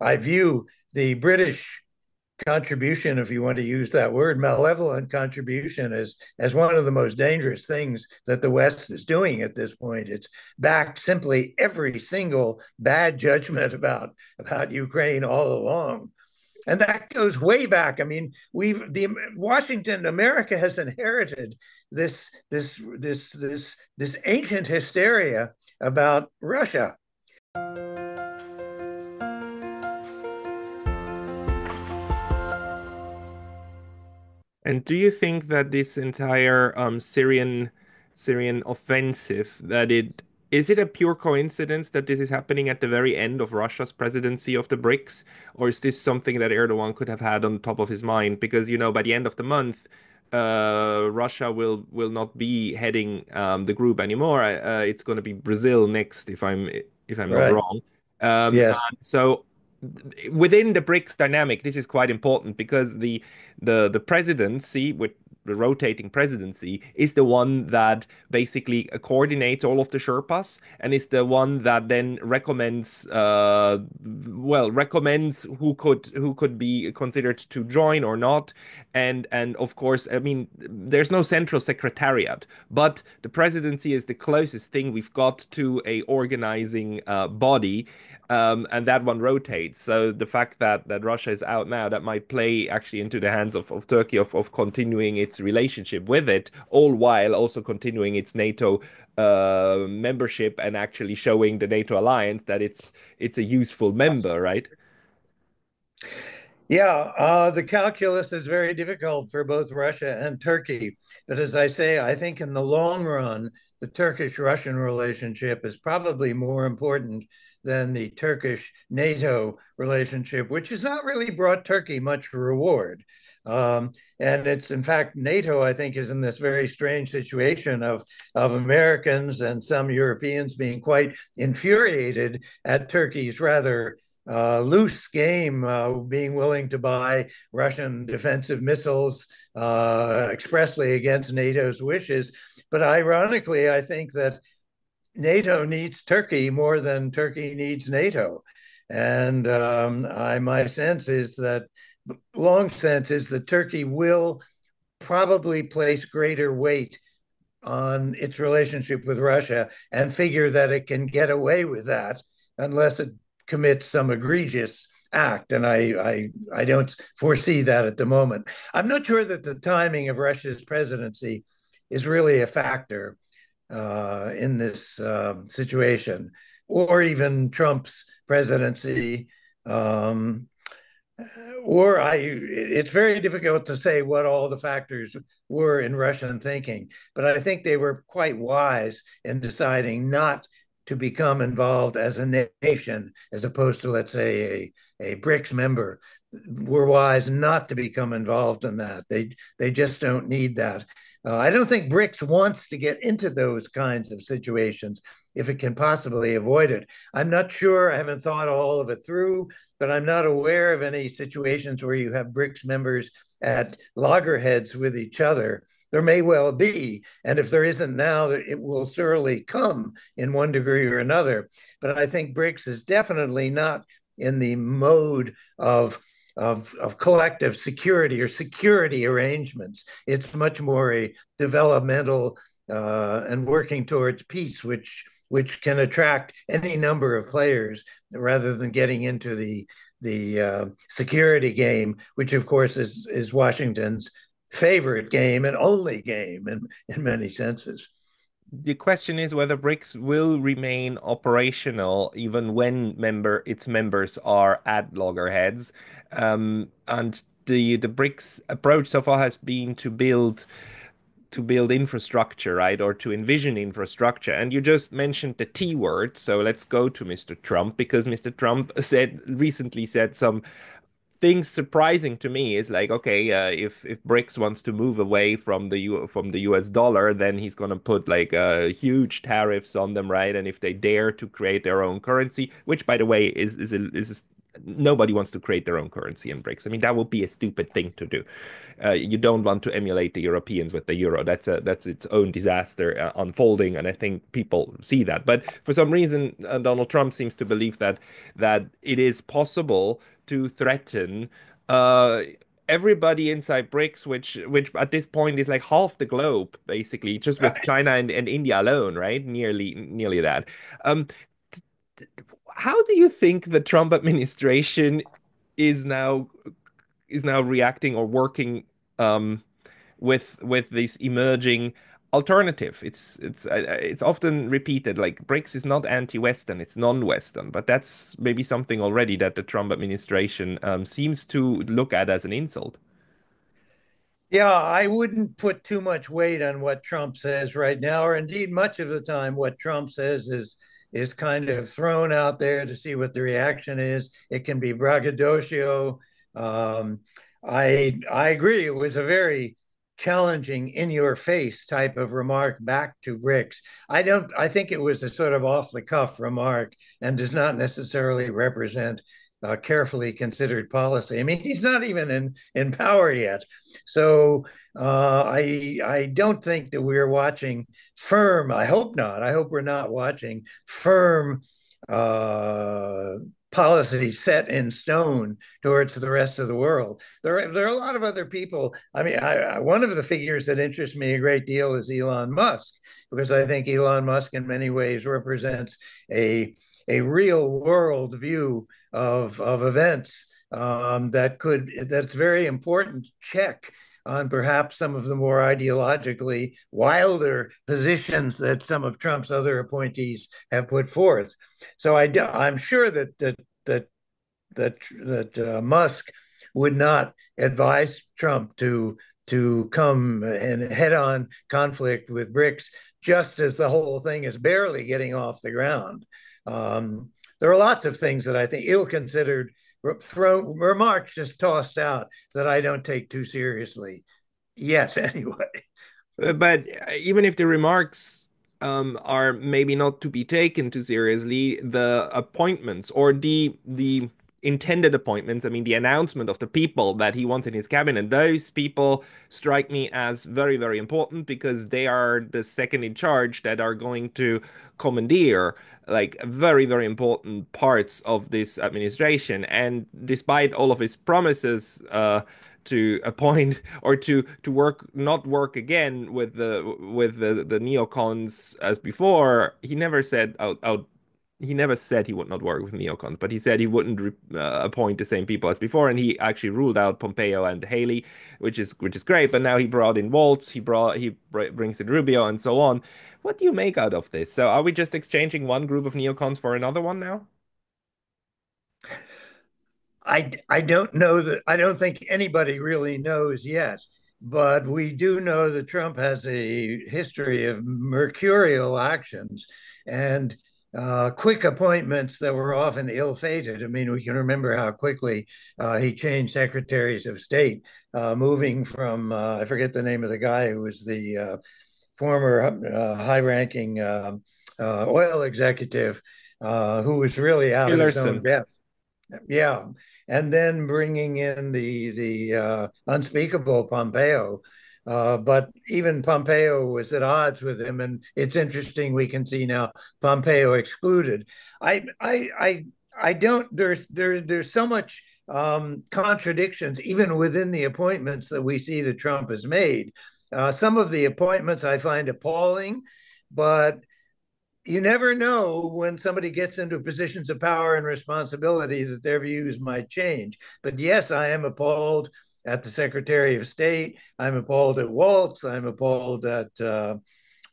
I view the British contribution, if you want to use that word, malevolent contribution as as one of the most dangerous things that the West is doing at this point. It's backed simply every single bad judgment about about Ukraine all along. And that goes way back. I mean, we've the Washington, America has inherited this this this this this ancient hysteria about Russia. And do you think that this entire um, Syrian Syrian offensive that it is it a pure coincidence that this is happening at the very end of Russia's presidency of the BRICS, or is this something that Erdogan could have had on top of his mind? Because you know, by the end of the month, uh, Russia will will not be heading um, the group anymore. Uh, it's going to be Brazil next, if I'm if I'm right. not wrong. Um, yes. So within the BRICS dynamic, this is quite important because the the the presidency with the rotating presidency is the one that basically coordinates all of the Sherpas and is the one that then recommends, uh, well, recommends who could who could be considered to join or not, and and of course, I mean, there's no central secretariat, but the presidency is the closest thing we've got to a organizing uh, body um, and that one rotates. So the fact that that Russia is out now, that might play actually into the hands of, of Turkey of, of continuing its relationship with it, all while also continuing its NATO uh, membership and actually showing the NATO alliance that it's it's a useful member, right? Yeah, uh, the calculus is very difficult for both Russia and Turkey. But as I say, I think in the long run, the Turkish Russian relationship is probably more important than the Turkish NATO relationship, which has not really brought Turkey much reward. Um, and it's in fact NATO, I think, is in this very strange situation of of Americans and some Europeans being quite infuriated at Turkey's rather uh, loose game, uh, being willing to buy Russian defensive missiles uh, expressly against NATO's wishes. But ironically, I think that NATO needs Turkey more than Turkey needs NATO. And um, I, my sense is that, long sense is that Turkey will probably place greater weight on its relationship with Russia and figure that it can get away with that unless it commits some egregious act. And I, I, I don't foresee that at the moment. I'm not sure that the timing of Russia's presidency is really a factor uh, in this um, situation, or even Trump's presidency. Um, or I, it's very difficult to say what all the factors were in Russian thinking, but I think they were quite wise in deciding not to become involved as a nation, as opposed to, let's say, a, a BRICS member. Were wise not to become involved in that. They they just don't need that. Uh, I don't think BRICS wants to get into those kinds of situations if it can possibly avoid it. I'm not sure. I haven't thought all of it through, but I'm not aware of any situations where you have BRICS members at loggerheads with each other. There may well be. And if there isn't now, it will surely come in one degree or another. But I think BRICS is definitely not in the mode of of, of collective security or security arrangements. It's much more a developmental uh, and working towards peace, which which can attract any number of players rather than getting into the the uh, security game, which of course is is Washington's favorite game and only game in in many senses the question is whether BRICS will remain operational even when member its members are at loggerheads. Um, and the the BRICS approach so far has been to build to build infrastructure, right, or to envision infrastructure. And you just mentioned the T word, so let's go to Mr. Trump because Mr. Trump said recently said some things surprising to me is like okay uh, if if BRICS wants to move away from the U from the US dollar then he's going to put like uh, huge tariffs on them right and if they dare to create their own currency which by the way is is a, is nobody wants to create their own currency in BRICS. I mean, that would be a stupid thing to do. Uh, you don't want to emulate the Europeans with the euro. That's a that's its own disaster uh, unfolding, and I think people see that. But for some reason, uh, Donald Trump seems to believe that that it is possible to threaten uh, everybody inside BRICS, which which at this point is like half the globe, basically, just with China and, and India alone, right? Nearly nearly that. Um, how do you think the Trump administration is now is now reacting or working um, with with this emerging alternative. It's it's it's often repeated like BRICS is not anti-Western, it's non-Western, but that's maybe something already that the Trump administration um, seems to look at as an insult. Yeah, I wouldn't put too much weight on what Trump says right now, or indeed much of the time what Trump says is is kind of thrown out there to see what the reaction is. It can be braggadocio. Um, I I agree. It was a very challenging in your face type of remark back to BRICS. I don't I think it was a sort of off the cuff remark and does not necessarily represent a carefully considered policy. I mean, he's not even in, in power yet. So uh, I I don't think that we're watching firm. I hope not. I hope we're not watching firm uh, policy set in stone towards the rest of the world. There, there are a lot of other people. I mean, I, one of the figures that interests me a great deal is Elon Musk, because I think Elon Musk, in many ways, represents a a real world view of of events um, that could that's very important check on perhaps some of the more ideologically wilder positions that some of Trump's other appointees have put forth. So I, I'm sure that that that that that uh, Musk would not advise Trump to to come and head on conflict with BRICS just as the whole thing is barely getting off the ground. Um, there are lots of things that I think ill-considered remarks just tossed out that I don't take too seriously yet, anyway. Uh, but uh, even if the remarks um, are maybe not to be taken too seriously, the appointments or the the intended appointments, I mean, the announcement of the people that he wants in his cabinet, those people strike me as very, very important because they are the second in charge that are going to commandeer like very, very important parts of this administration. And despite all of his promises, uh, to appoint or to to work not work again with the with the the neocons as before he never said out, out he never said he would not work with neocons, but he said he wouldn't uh, appoint the same people as before, and he actually ruled out Pompeo and Haley, which is which is great. But now he brought in Waltz, he brought he brings in Rubio, and so on. What do you make out of this? So, are we just exchanging one group of neocons for another one now? I I don't know that I don't think anybody really knows yet, but we do know that Trump has a history of mercurial actions and uh, quick appointments that were often ill-fated. I mean, we can remember how quickly uh, he changed secretaries of state, uh, moving from uh, I forget the name of the guy who was the uh, former uh, high-ranking oil executive who was really out of his own depth. Yeah, and then bringing in the the unspeakable Pompeo. Uh, but even Pompeo was at odds with him, and it's interesting. We can see now Pompeo excluded. I, I, I, I don't. There's there, there's so much um, contradictions even within the appointments that we see that Trump has made. Uh, some of the appointments I find appalling, but you never know when somebody gets into positions of power and responsibility that their views might change. But yes, I am appalled at the Secretary of State. I'm appalled at Waltz. I'm appalled at uh,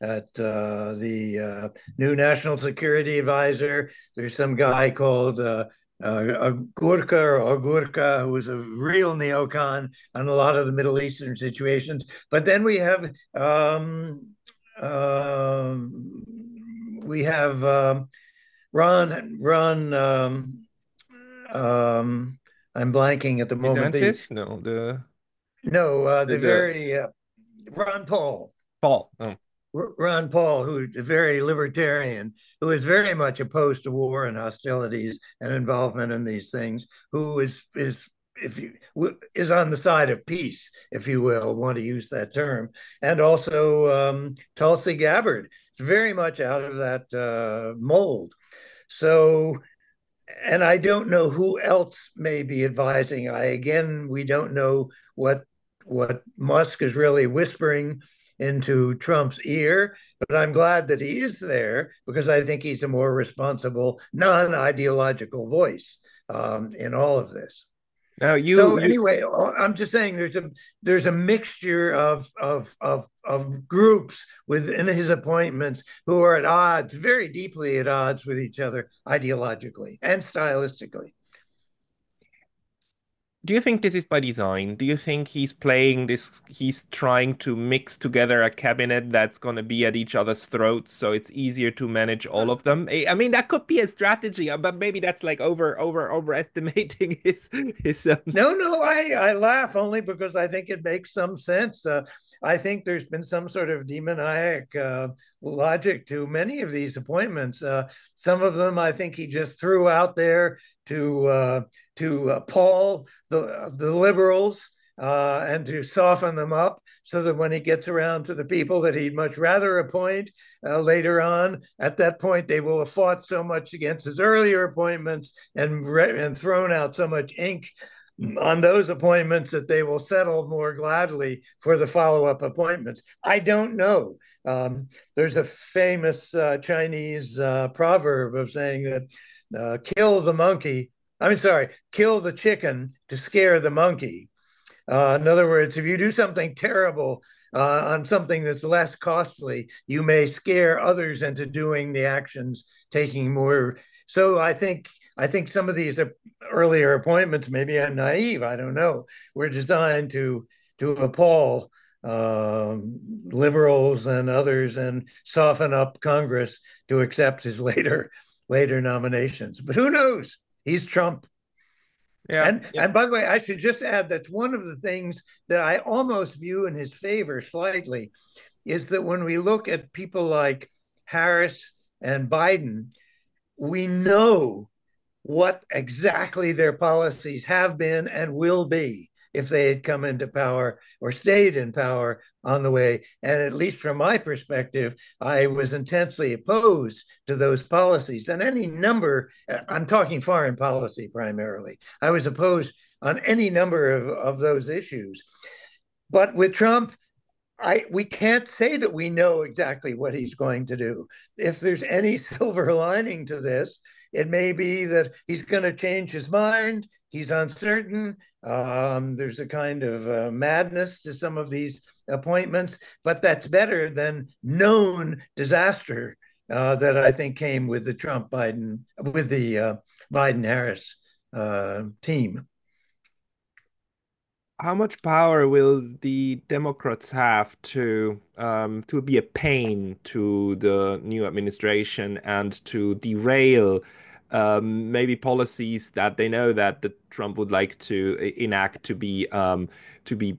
at uh, the uh, new National Security Advisor. There's some guy called uh, uh, Gorka or Gorka who was a real neocon on a lot of the Middle Eastern situations. But then we have um, um we have um, Ron Ron. Um, um, I'm blanking at the moment. The, no, the no, uh, the, the very uh, Ron Paul. Paul. Oh. Ron Paul, who's very libertarian, who is very much opposed to war and hostilities and involvement in these things, who is is if you is on the side of peace, if you will, want to use that term, and also um, Tulsi Gabbard. It's very much out of that uh, mold. So, and I don't know who else may be advising. I again, we don't know what what Musk is really whispering into Trump's ear, but I'm glad that he is there because I think he's a more responsible, non-ideological voice um, in all of this. Now you. So you... anyway, I'm just saying there's a there's a mixture of of of of groups within his appointments who are at odds, very deeply at odds with each other ideologically and stylistically do you think this is by design? Do you think he's playing this? He's trying to mix together a cabinet that's going to be at each other's throats, so it's easier to manage all of them. I mean, that could be a strategy, uh, but maybe that's like over over overestimating his his. Um... No, no, I I laugh only because I think it makes some sense. Uh, I think there's been some sort of demoniac uh, logic to many of these appointments. Uh, some of them I think he just threw out there to uh, to appall the the liberals uh, and to soften them up, so that when he gets around to the people that he'd much rather appoint uh, later on, at that point they will have fought so much against his earlier appointments and and thrown out so much ink on those appointments that they will settle more gladly for the follow-up appointments. I don't know. Um, there's a famous uh, Chinese uh, proverb of saying that uh, kill the monkey. I mean, sorry, kill the chicken to scare the monkey. Uh, in other words, if you do something terrible uh, on something that's less costly, you may scare others into doing the actions, taking more. So I think I think some of these earlier appointments, maybe I'm naive, I don't know, were designed to to appall um, liberals and others and soften up Congress to accept his later later nominations. But who knows? He's Trump. Yeah. And yeah. and by the way, I should just add that's one of the things that I almost view in his favor slightly is that when we look at people like Harris and Biden, we know what exactly their policies have been and will be if they had come into power or stayed in power on the way. And at least from my perspective, I was intensely opposed to those policies and any number, I'm talking foreign policy primarily. I was opposed on any number of, of those issues. But with Trump, I, we can't say that we know exactly what he's going to do. If there's any silver lining to this, it may be that he's going to change his mind. He's uncertain. Um, there's a kind of uh, madness to some of these appointments, but that's better than known disaster uh, that I think came with the Trump Biden, with the uh, Biden Harris uh, team. How much power will the Democrats have to um, to be a pain to the new administration and to derail um, maybe policies that they know that, that Trump would like to enact to be um, to be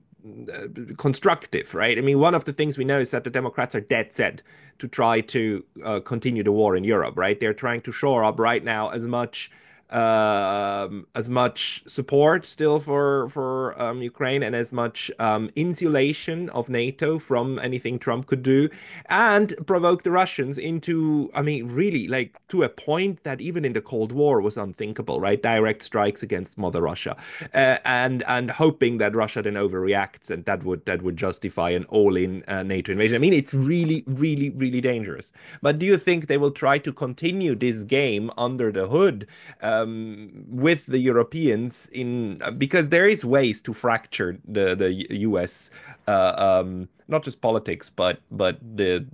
uh, constructive, right? I mean, one of the things we know is that the Democrats are dead set to try to uh, continue the war in Europe, right? They're trying to shore up right now as much um, as much support still for for um, Ukraine and as much um, insulation of NATO from anything Trump could do, and provoke the Russians into, I mean, really like to a point that even in the Cold War was unthinkable, right? Direct strikes against Mother Russia, uh, and and hoping that Russia then overreacts and that would that would justify an all-in uh, NATO invasion. I mean, it's really, really, really dangerous. But do you think they will try to continue this game under the hood? Uh, um, with the Europeans in because there is ways to fracture the the U.S. Uh, um, not just politics, but but the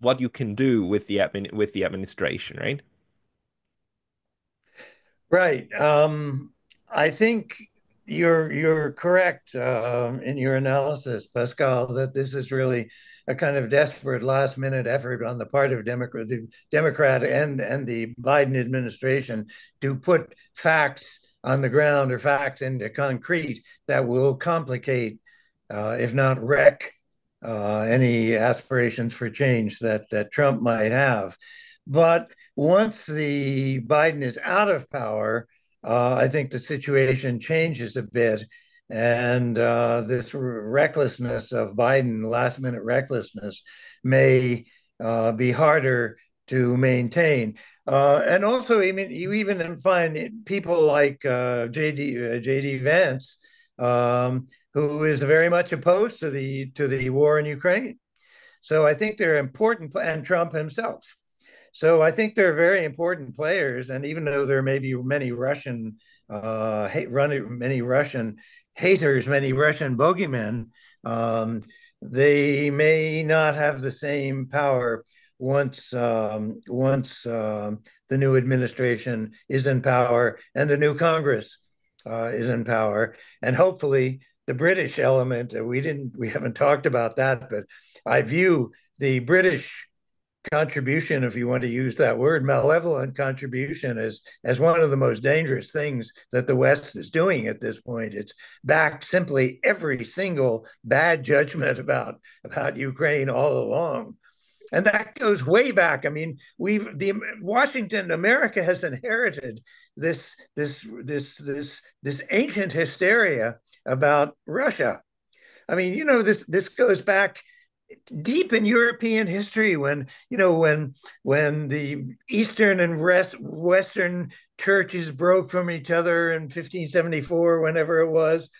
what you can do with the admin with the administration, right? Right. Um, I think you're you're correct uh, in your analysis, Pascal, that this is really a kind of desperate last minute effort on the part of Democrat, the Democrat and and the Biden administration to put facts on the ground or facts into concrete that will complicate, uh, if not wreck, uh, any aspirations for change that that Trump might have. But once the Biden is out of power, uh, I think the situation changes a bit, and uh, this recklessness of Biden, last minute recklessness, may uh, be harder to maintain. Uh, and also, I mean, you even find people like uh, JD uh, JD Vance, um, who is very much opposed to the to the war in Ukraine. So I think they're important, and Trump himself. So I think they're very important players. And even though there may be many Russian uh, hate, many Russian haters, many Russian bogeymen, um, they may not have the same power once um, once um, the new administration is in power and the new Congress uh, is in power, and hopefully the British element. Uh, we didn't we haven't talked about that, but I view the British contribution, if you want to use that word, malevolent contribution is as one of the most dangerous things that the West is doing at this point. It's backed simply every single bad judgment about about Ukraine all along and that goes way back. I mean, we've the Washington, America has inherited this this this this this ancient hysteria about Russia. I mean, you know, this this goes back deep in European history when you know when when the Eastern and West, Western churches broke from each other in 1574, whenever it was.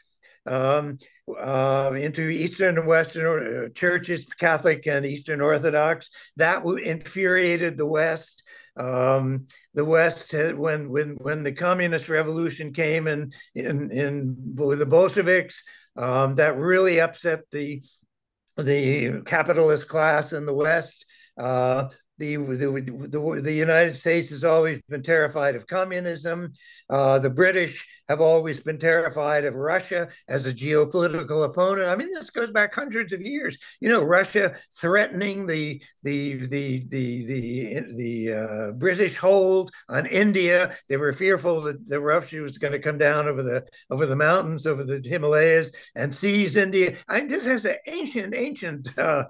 Um, uh, into Eastern and Western uh, churches, Catholic and Eastern Orthodox. That infuriated the West. Um, the West, when when when the communist revolution came in in, in with the Bolsheviks, um, that really upset the the capitalist class in the West. Uh, the, the, the, the, United States has always been terrified of communism. Uh, the British have always been terrified of Russia as a geopolitical opponent. I mean, this goes back hundreds of years. You know, Russia threatening the the the the the the uh, British hold on India. They were fearful that the Russia was going to come down over the over the mountains, over the Himalayas, and seize India. I mean, this has an ancient, ancient uh,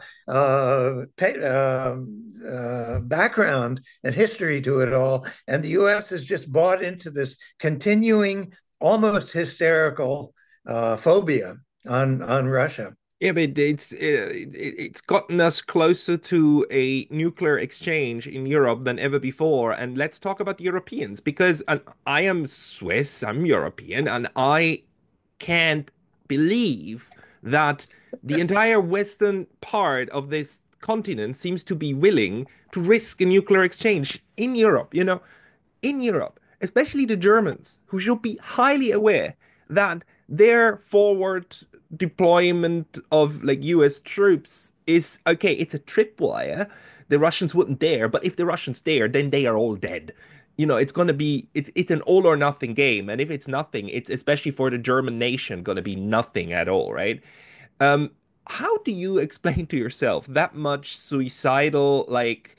uh, uh background and history to it all, and the U.S. has just bought into this continuing almost hysterical uh, phobia on on Russia. Yeah, but it's it, it's gotten us closer to a nuclear exchange in Europe than ever before. And let's talk about the Europeans because I am Swiss, I'm European, and I can't believe that the entire western part of this continent seems to be willing to risk a nuclear exchange in Europe. You know, in Europe especially the Germans, who should be highly aware that their forward deployment of like US troops is okay, it's a tripwire. The Russians wouldn't dare, but if the Russians dare, then they are all dead. You know, it's gonna be it's it's an all or nothing game, and if it's nothing, it's especially for the German nation gonna be nothing at all, right? Um, how do you explain to yourself that much suicidal like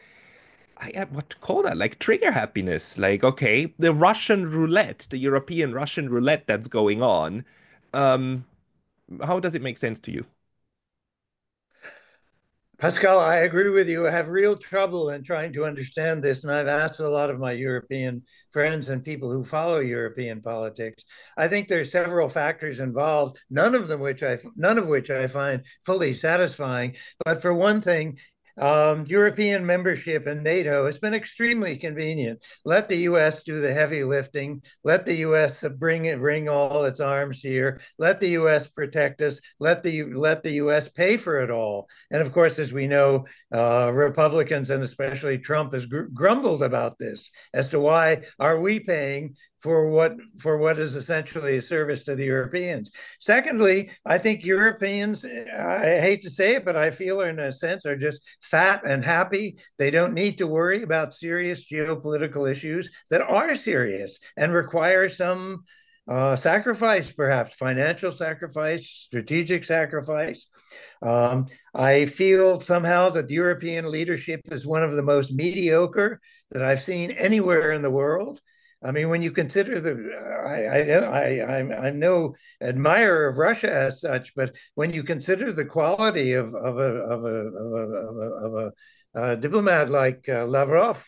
I, what to call that? Like trigger happiness. Like, okay, the Russian roulette, the European Russian roulette that's going on. Um, how does it make sense to you? Pascal, I agree with you. I have real trouble in trying to understand this, and I've asked a lot of my European friends and people who follow European politics. I think there's several factors involved, none of them which I none of which I find fully satisfying. But for one thing, um, European membership in NATO has been extremely convenient. Let the U.S. do the heavy lifting. Let the U.S. bring it, bring all its arms here. Let the U.S. protect us. Let the let the U.S. pay for it all. And of course, as we know, uh, Republicans and especially Trump has gr- grumbled about this as to why are we paying for what for what is essentially a service to the Europeans. Secondly, I think Europeans, I hate to say it, but I feel in a sense are just fat and happy. They don't need to worry about serious geopolitical issues that are serious and require some uh, sacrifice, perhaps financial sacrifice, strategic sacrifice. Um, I feel somehow that the European leadership is one of the most mediocre that I've seen anywhere in the world. I mean, when you consider the, I, I, I, I'm, I'm no admirer of Russia as such, but when you consider the quality of, of a, of a, of a, of a, of a diplomat like uh, Lavrov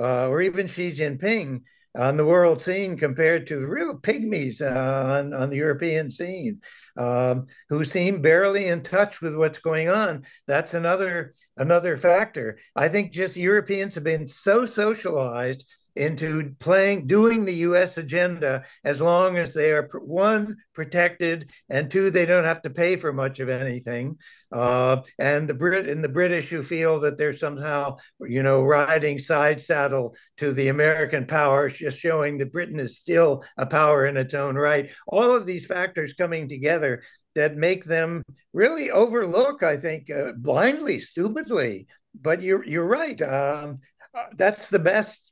uh, or even Xi Jinping on the world scene compared to the real pygmies on, on the European scene, um, who seem barely in touch with what's going on. That's another another factor. I think just Europeans have been so socialized into playing, doing the U.S. agenda as long as they are one protected and two they don't have to pay for much of anything. Uh, and the Brit and the British who feel that they're somehow, you know, riding side saddle to the American power, just showing that Britain is still a power in its own right. All of these factors coming together that make them really overlook, I think, uh, blindly, stupidly. But you're you're right. Um, uh, that's the best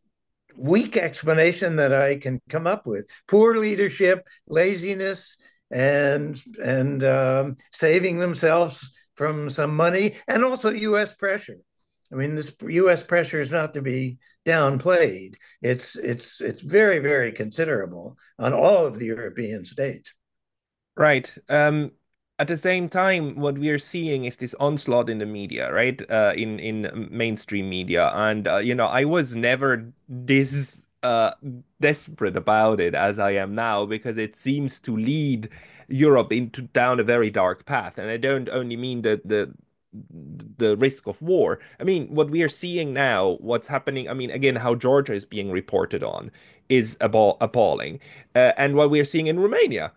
weak explanation that I can come up with: poor leadership, laziness, and and um, saving themselves from some money, and also U.S. pressure. I mean, this U.S. pressure is not to be downplayed. It's it's it's very very considerable on all of the European states. Right. Um, at the same time, what we are seeing is this onslaught in the media, right? Uh, in in mainstream media, and uh, you know, I was never this uh, desperate about it as I am now because it seems to lead Europe into down a very dark path, and I don't only mean the the the risk of war. I mean, what we are seeing now, what's happening, I mean, again, how Georgia is being reported on is appalling. Uh, and what we are seeing in Romania,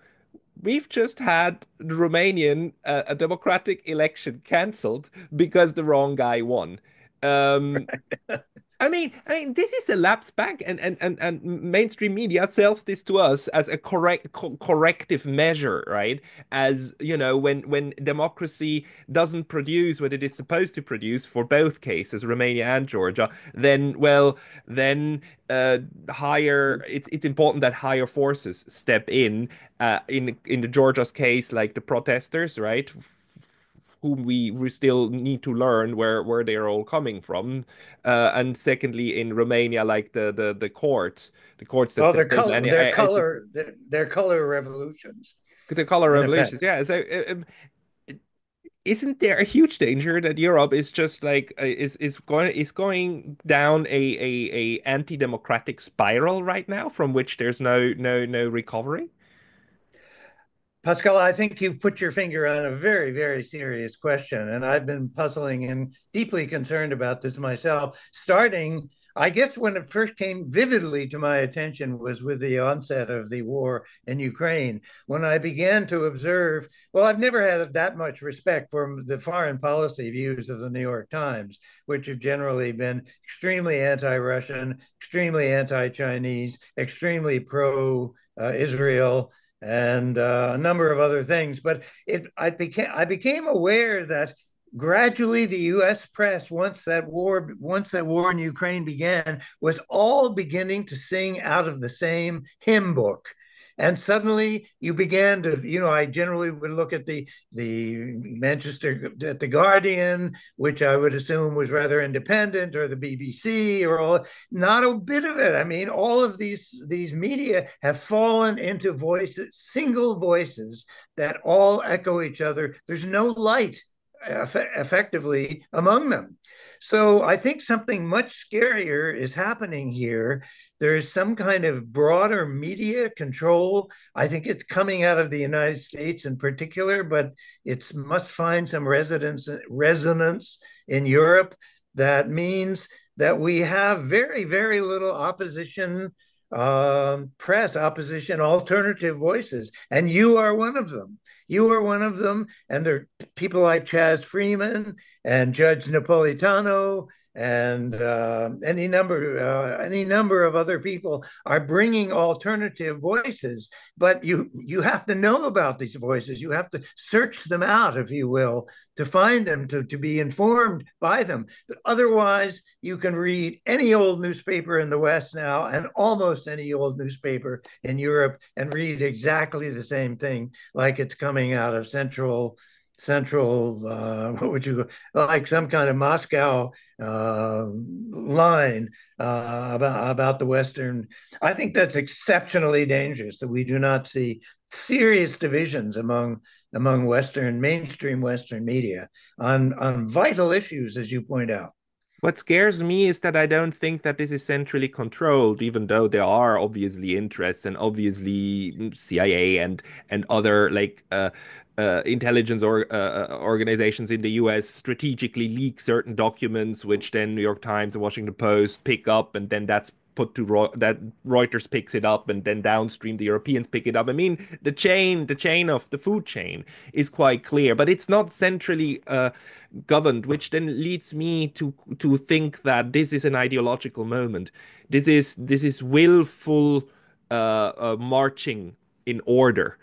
we've just had the Romanian uh, a democratic election cancelled because the wrong guy won. Um, I mean, I mean, this is a lapse back, and and and, and mainstream media sells this to us as a correct co corrective measure, right? As you know, when when democracy doesn't produce what it is supposed to produce for both cases, Romania and Georgia, then well, then uh, higher. It's it's important that higher forces step in. Uh, in in the Georgia's case, like the protesters, right? Whom we, still need to learn where, where they're all coming from. Uh, and secondly, in Romania, like the the, the court, the courts that well, their color, any, their, color their, their, color revolutions. The color revolutions, yeah. So. Um, isn't there a huge danger that Europe is just like uh, is is going is going down a a, a anti-democratic spiral right now from which there's no no no recovery? Pascal, I think you've put your finger on a very, very serious question. And I've been puzzling and deeply concerned about this myself, starting, I guess, when it first came vividly to my attention was with the onset of the war in Ukraine, when I began to observe. Well, I've never had that much respect for the foreign policy views of the New York Times, which have generally been extremely anti Russian, extremely anti Chinese, extremely pro uh, Israel and uh, a number of other things. But it, I became I became aware that gradually the U.S. press, once that war once that war in Ukraine began, was all beginning to sing out of the same hymn book and suddenly you began to you know i generally would look at the the manchester at the guardian which i would assume was rather independent or the bbc or all not a bit of it i mean all of these these media have fallen into voices single voices that all echo each other there's no light effectively among them so I think something much scarier is happening here. There is some kind of broader media control. I think it's coming out of the United States in particular, but it must find some resonance resonance in Europe. That means that we have very, very little opposition um, press, opposition, alternative voices, and you are one of them. You are one of them, and there are people like Chas Freeman and Judge Napolitano and uh, any number uh, any number of other people are bringing alternative voices. But you you have to know about these voices. You have to search them out if you will to find them to, to be informed by them. But otherwise you can read any old newspaper in the west now and almost any old newspaper in europe and read exactly the same thing like it's coming out of central central, uh, what would you like some kind of Moscow uh, line uh, about about the Western. I think that's exceptionally dangerous that we do not see serious divisions among among Western mainstream Western media on on vital issues, as you point out. What scares me is that I don't think that this is centrally controlled, even though there are obviously interests and obviously CIA and and other like uh, uh, intelligence or uh, uh organizations in the U.S. strategically leak certain documents, which then New York Times and Washington Post pick up, and then that's put to Ro- that Reuters picks it up, and then downstream the Europeans pick it up. I mean, the chain, the chain of the food chain is quite clear, but it's not centrally uh, governed, which then leads me to to think that this is an ideological moment. This is this is willful uh, uh, marching in order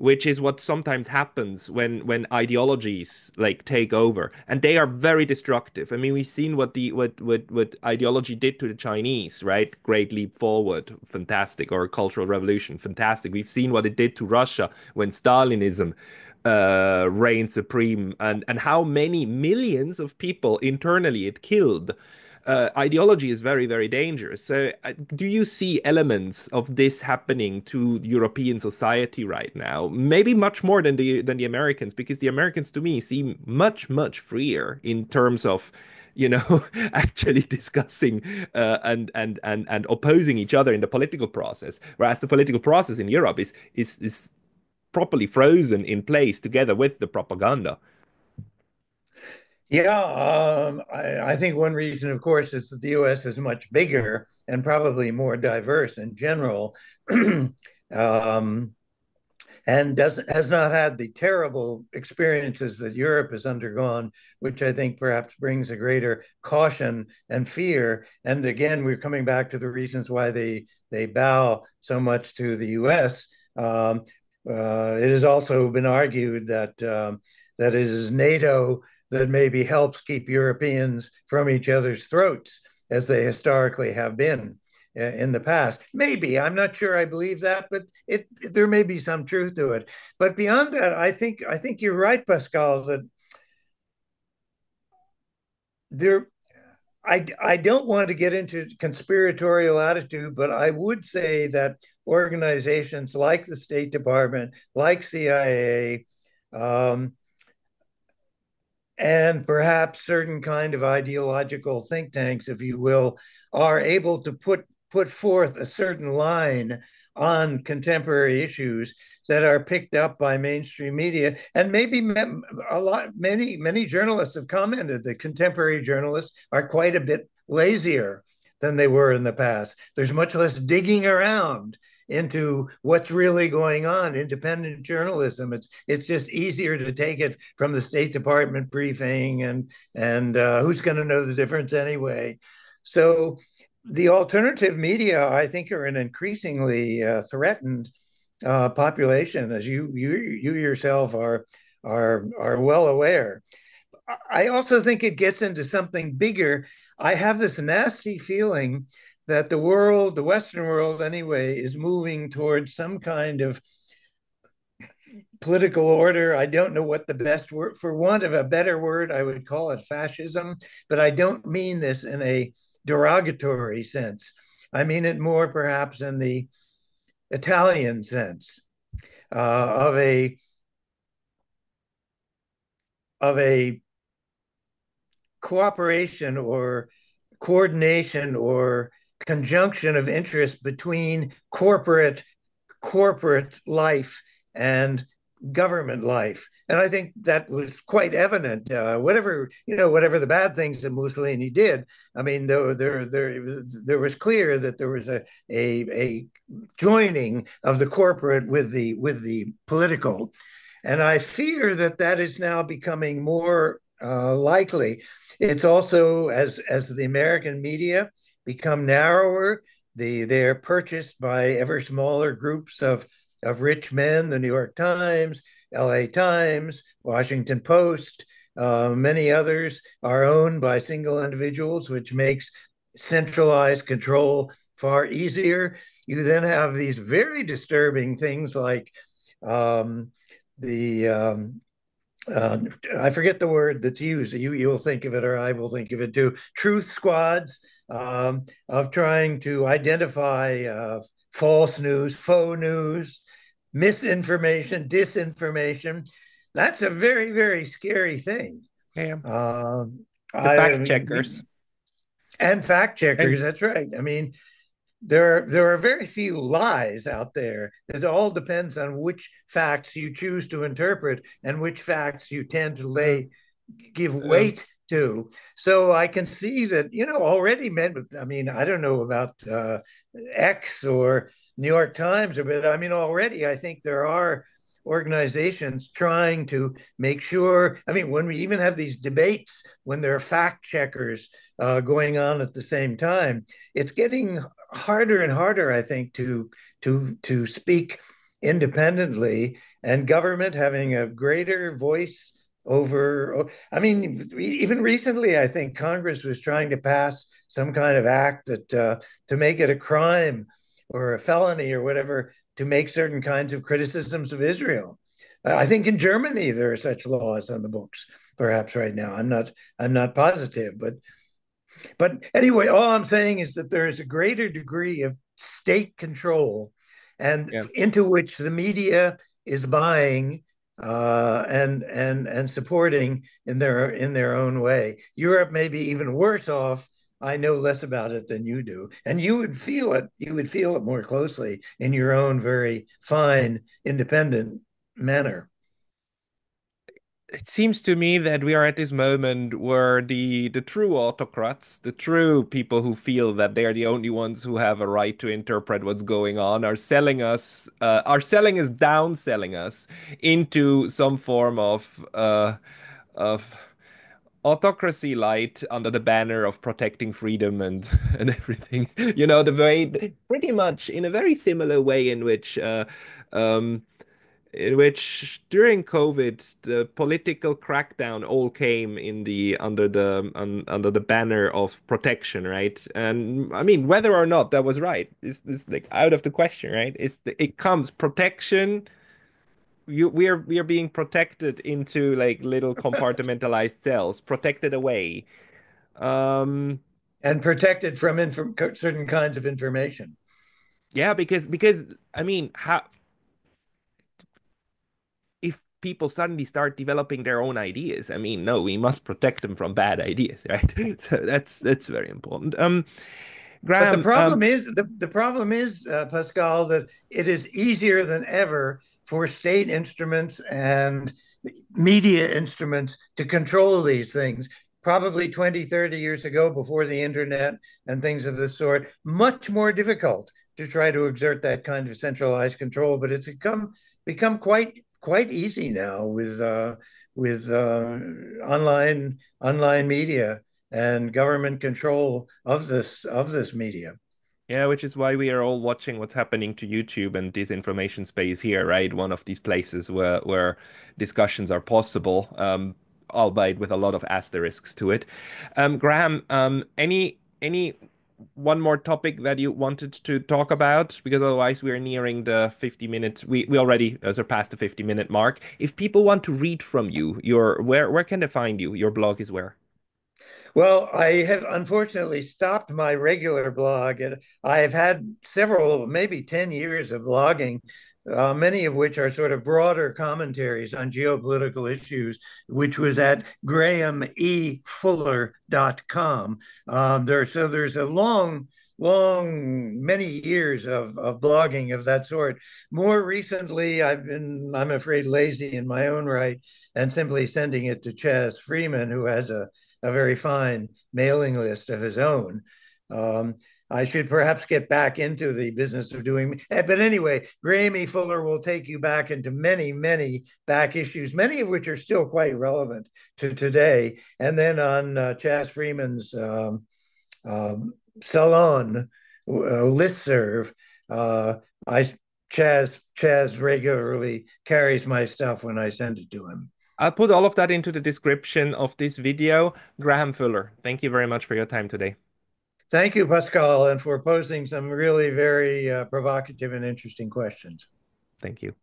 which is what sometimes happens when when ideologies like take over. And they are very destructive. I mean we've seen what the what what what ideology did to the chinese right? Great leap forward fantastic. Or cultural revolution fantastic. We've seen what it did to russia when stalinism uh, reigned supreme. And and how many millions of people internally it killed uh, ideology is very, very dangerous. So, uh, do you see elements of this happening to European society right now? Maybe much more than the than the Americans, because the Americans, to me, seem much, much freer in terms of you know actually discussing uh, and and and and opposing each other in the political process whereas the political process in Europe is is is properly frozen in place together with the propaganda yeah, um, I, I, think one reason, of course, is that the U.S. is much bigger and probably more diverse in general, um, and doesn't has not had the terrible experiences that Europe has undergone, which I think perhaps brings a greater caution and fear. And again, we're coming back to the reasons why they they bow so much to the U.S. Um, uh, it has also been argued that um, that is NATO that maybe helps keep Europeans from each other's throats as they historically have been uh, in the past. Maybe I'm not sure I believe that, but it there may be some truth to it. But beyond that, I think I think you're right, Pascal, that there I, I don't want to get into conspiratorial attitude, but I would say that organizations like the State Department, like CIA, um, and perhaps certain kind of ideological think tanks, if you will, are able to put put forth a certain line on contemporary issues that are picked up by mainstream media. And maybe a lot many many journalists have commented that contemporary journalists are quite a bit lazier than they were in the past. There's much less digging around into what's really going on independent journalism. It's it's just easier to take it from the state department briefing and and uh, who's going to know the difference anyway. So the alternative media i think are an increasingly uh, threatened uh, population as you you you yourself are are are well aware. I also think it gets into something bigger. I have this nasty feeling that the world, the Western world anyway, is moving towards some kind of political order. I don't know what the best word, for want of a better word, I would call it fascism, but I don't mean this in a derogatory sense. I mean it more perhaps in the Italian sense uh, of a of a cooperation or coordination or conjunction of interest between corporate corporate life and government life. And I think that was quite evident. Uh, whatever you know, whatever the bad things that Mussolini did, I mean, there there there, there was clear that there was a, a a joining of the corporate with the with the political, and I fear that that is now becoming more uh, likely. It's also as as the American media become narrower. The, they're purchased by ever smaller groups of, of rich men, the New York Times, LA Times, Washington Post, uh, many others are owned by single individuals, which makes centralized control far easier. You then have these very disturbing things like um, the um, uh, I forget the word that's used. You you'll think of it, or I will think of it too. Truth squads um, of trying to identify uh, false news, faux news, misinformation, disinformation. That's a very very scary thing. Yeah. Um, the fact checkers. And fact checkers. And, that's right. I mean, there there are very few lies out there. It all depends on which facts you choose to interpret and which facts you tend to lay give weight to. So I can see that you know already men. I mean, I don't know about uh, X or New York Times, but I mean already I think there are organizations trying to make sure. I mean, when we even have these debates, when there are fact checkers uh, going on at the same time, it's getting harder and harder, I think, to to to speak independently, and government having a greater voice over. I mean, even recently, I think Congress was trying to pass some kind of act that uh, to make it a crime or a felony or whatever to make certain kinds of criticisms of Israel. I think in Germany there are such laws on the books, perhaps right now. I'm not I'm not positive, but but anyway, all I'm saying is that there is a greater degree of state control and yeah. into which the media is buying uh, and and and supporting in their in their own way. Europe may be even worse off. I know less about it than you do, and you would feel it. You would feel it more closely in your own very fine, independent manner it seems to me that we are at this moment where the the true autocrats, the true people who feel that they are the only ones who have a right to interpret what's going on, are selling us, uh, are selling us down, selling us into some form of uh, of autocracy light under the banner of protecting freedom and and everything. You know, the way pretty much in a very similar way in which. Uh, um, in which during COVID the political crackdown all came in the under the un, under the banner of protection, right? And I mean whether or not that was right is is like out of the question, right? It's it comes protection. You, we are we are being protected into like little compartmentalized cells, protected away, um, and protected from inf- certain kinds of information. Yeah, because because I mean, how people suddenly start developing their own ideas. I mean, no, we must protect them from bad ideas, right? so that's that's very important. Um, Graham, but the problem um, is the, the problem is uh, Pascal that it is easier than ever for state instruments and media instruments to control these things probably 20 30 years ago before the internet and things of this sort much more difficult to try to exert that kind of centralized control but it's become become quite quite easy now with uh, with uh, online online media and government control of this of this media. Yeah, which is why we are all watching what's happening to YouTube and disinformation space here, right? One of these places where where discussions are possible, um, albeit with a lot of asterisks to it. Um, Graham, um, any any one more topic that you wanted to talk about because otherwise we're nearing the 50 minutes. We, we already uh, surpassed the 50 minute mark. If people want to read from you your where where can they find you? Your blog is where? Well i have unfortunately stopped my regular blog and i have had several maybe 10 years of blogging uh, many of which are sort of broader commentaries on geopolitical issues, which was at grahamefuller.com. Um, there, so there's a long, long, many years of, of blogging of that sort. More recently, I've been, I'm afraid, lazy in my own right and simply sending it to Chas Freeman, who has a, a very fine mailing list of his own. Um, I should perhaps get back into the business of doing. Eh, but anyway, Graham E. Fuller will take you back into many, many back issues, many of which are still quite relevant to today. And then on uh, Chas Freeman's um, um, Salon uh, listserv, uh, I Chas Chas regularly carries my stuff when I send it to him. I'll put all of that into the description of this video. Graham Fuller, thank you very much for your time today. Thank you, Pascal, and for posing some really very uh, provocative and interesting questions. Thank you.